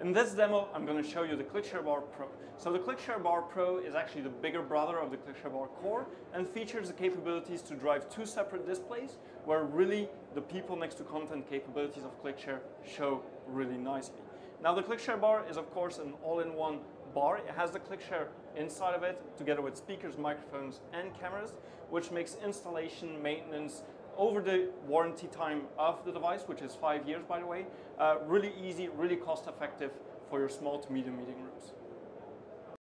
In this demo, I'm going to show you the ClickShare Bar Pro. So the ClickShare Bar Pro is actually the bigger brother of the ClickShare Bar Core and features the capabilities to drive two separate displays where really the people next to content capabilities of ClickShare show really nicely. Now the ClickShare Bar is of course an all-in-one bar. It has the ClickShare inside of it together with speakers, microphones and cameras which makes installation, maintenance, over the warranty time of the device, which is five years by the way, uh, really easy, really cost effective for your small to medium meeting rooms.